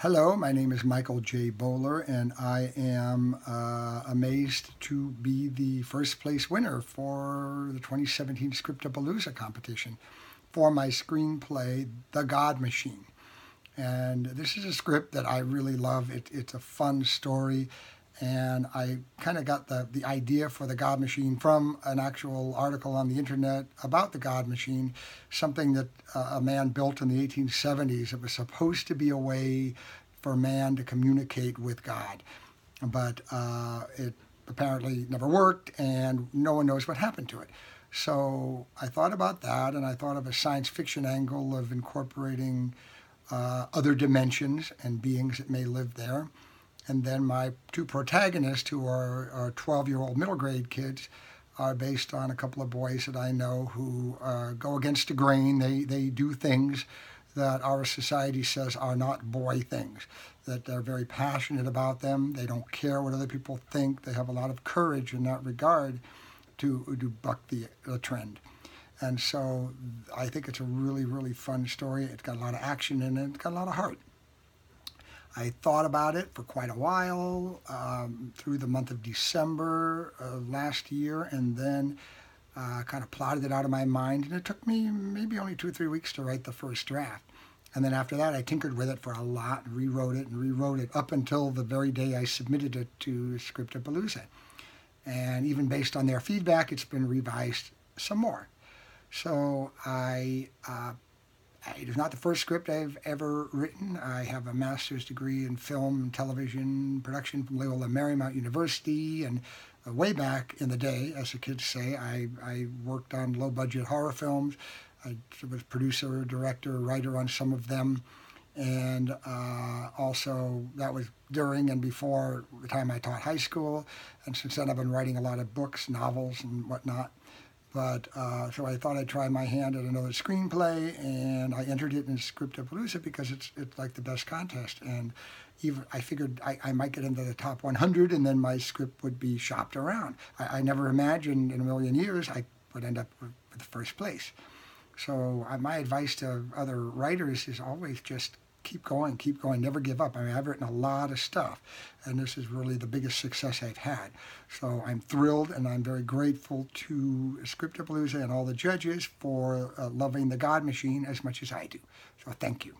Hello, my name is Michael J. Bowler, and I am uh, amazed to be the first place winner for the 2017 Scriptapalooza competition for my screenplay, The God Machine. And this is a script that I really love. It, it's a fun story and I kind of got the, the idea for the God Machine from an actual article on the internet about the God Machine, something that uh, a man built in the 1870s. It was supposed to be a way for man to communicate with God, but uh, it apparently never worked, and no one knows what happened to it. So I thought about that, and I thought of a science fiction angle of incorporating uh, other dimensions and beings that may live there. And then my two protagonists, who are 12 year old middle grade kids, are based on a couple of boys that I know who uh, go against the grain. They, they do things that our society says are not boy things, that they're very passionate about them. They don't care what other people think. They have a lot of courage in that regard to, to buck the, the trend. And so I think it's a really, really fun story. It's got a lot of action in it, it's got a lot of heart. I thought about it for quite a while um, through the month of December of last year, and then uh, kind of plotted it out of my mind. And it took me maybe only two or three weeks to write the first draft. And then after that, I tinkered with it for a lot, rewrote it and rewrote it up until the very day I submitted it to Scriptapalooza. And even based on their feedback, it's been revised some more. So I uh, it is not the first script I've ever written. I have a master's degree in film and television production from Loyola Marymount University, and uh, way back in the day, as the kids say, I, I worked on low budget horror films. I was producer, director, writer on some of them. And uh, also, that was during and before the time I taught high school. And since then, I've been writing a lot of books, novels, and whatnot. But uh, so I thought I'd try my hand at another screenplay, and I entered it in Scriptapalooza because it's it's like the best contest. And even I figured I, I might get into the top 100, and then my script would be shopped around. I, I never imagined in a million years I would end up with, with first place. So uh, my advice to other writers is always just keep going, keep going, never give up. I mean, I've written a lot of stuff, and this is really the biggest success I've had. So I'm thrilled, and I'm very grateful to Scriptapalooza and all the judges for uh, loving the God Machine as much as I do. So thank you.